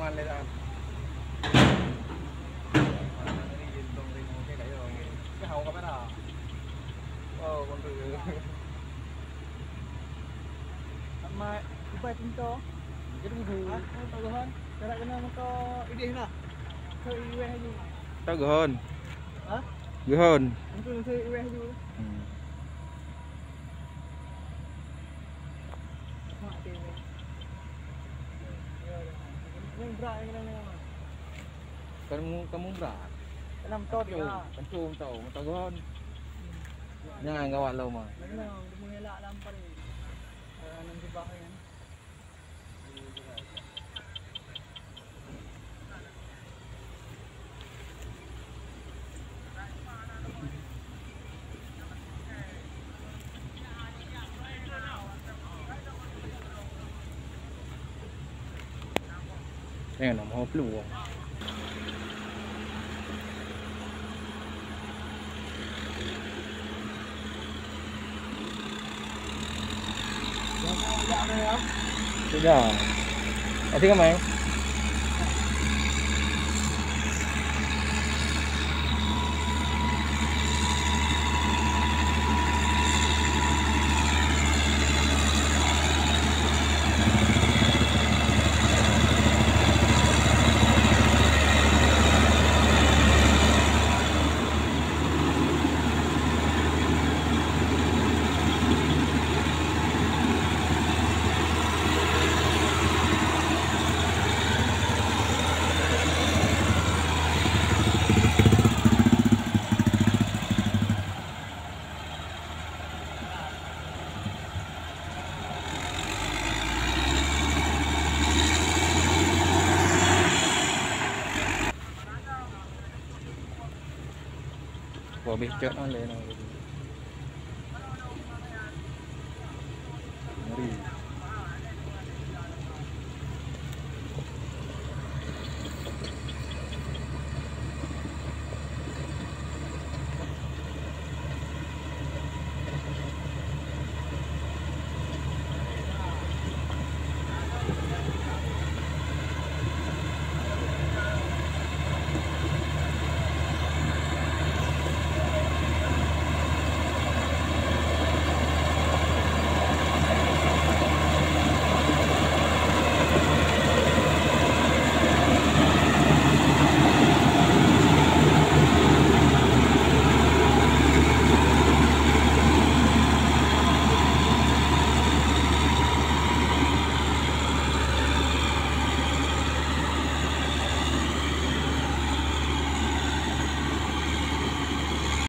man lên ăn mua cái cái hậu có bắt à ờ con từ Mai Ibai pinto. cái đúng thư Ah, ang taguhan. Kaya ka na maka ide na. Sa iwe hayu. tao gửi hơn Ha? gửi hơn Ang tulong sa iwe hayu. bra ang ilan nga. Kamu kamu bra. Enam taon ka. Pantuong tao, matagon. Nya nga gawa law mo. Nagnaw, dumungela lang pa rin. Anong di ba kaya? Yan? đây là nằm hộp lùa Sudah. thích kan main? Có biết chết nó lên rồi.